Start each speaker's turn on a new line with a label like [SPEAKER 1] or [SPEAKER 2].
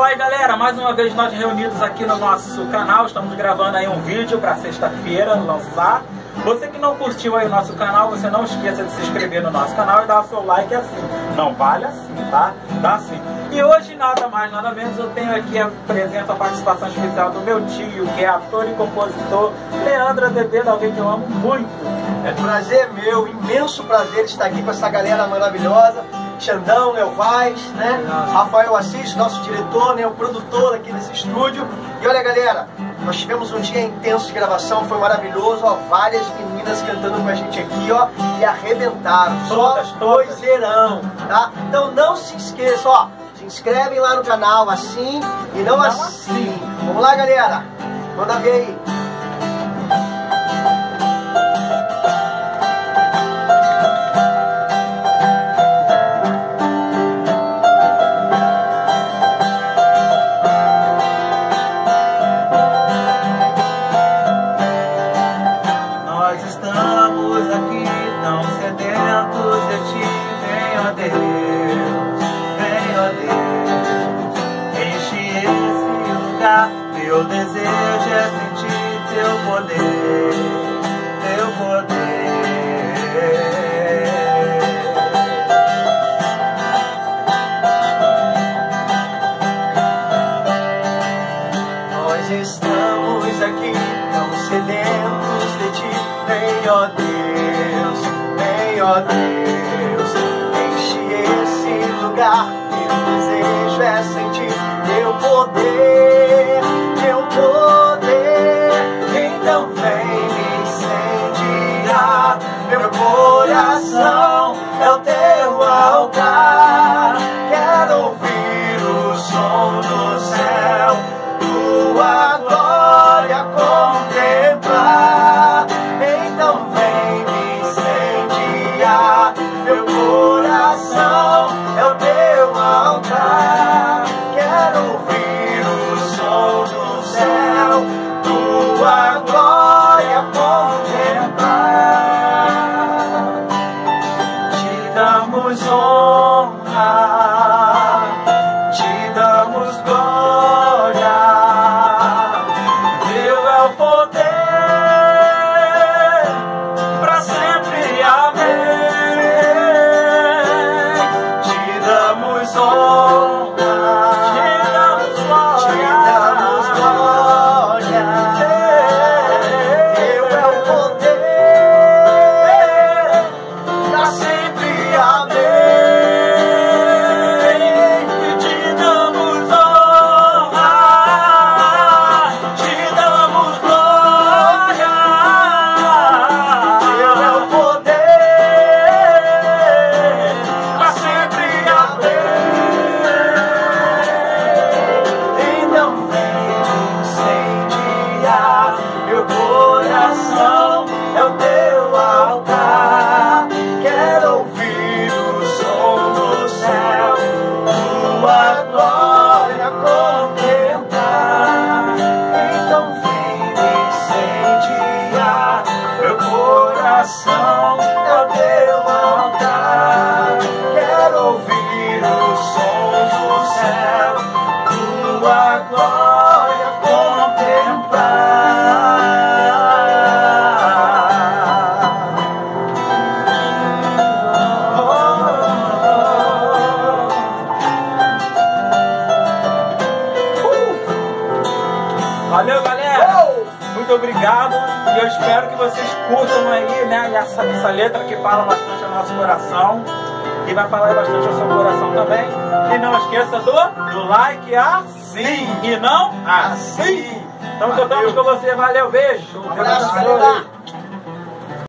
[SPEAKER 1] Fala aí galera, mais uma vez nós reunidos aqui no nosso canal, estamos gravando aí um vídeo para sexta-feira lançar. Você que não curtiu aí o nosso canal, você não esqueça de se inscrever no nosso canal e dar o seu like assim. Não vale assim, tá? Dá assim. E hoje, nada mais, nada menos, eu tenho aqui a presença, a participação especial do meu tio, que é ator e compositor, Leandro Azevedo, alguém que eu amo muito.
[SPEAKER 2] É prazer meu, imenso prazer estar aqui com essa galera maravilhosa. Xandão, Elvaz, né? Rafael Assis, nosso diretor, né? O produtor aqui desse estúdio. E olha, galera, nós tivemos um dia intenso de gravação, foi maravilhoso, ó, várias meninas cantando com a gente aqui, ó, e arrebentaram.
[SPEAKER 1] Todas,
[SPEAKER 2] Só doiseirão, tá? Então não se esqueça, ó, se inscrevem lá no canal, assim e não,
[SPEAKER 1] Não
[SPEAKER 2] assim.
[SPEAKER 1] assim.
[SPEAKER 2] Vamos lá, galera. Manda ver aí.
[SPEAKER 1] Deus, enche esse lugar. Meu desejo é sentir teu poder,
[SPEAKER 2] tua glória coração, é o teu altar. Quero ouvir o som do céu, tua glória contemplar.
[SPEAKER 1] Valeu galera! Muito obrigado e eu espero que vocês curtam aí, né, essa, essa letra que fala bastante ao nosso coração e vai falar bastante ao seu coração também. E não esqueça do, do like assim e não assim. Então
[SPEAKER 2] Valeu.
[SPEAKER 1] contamos com você, valeu, beijo.
[SPEAKER 2] Um abraço.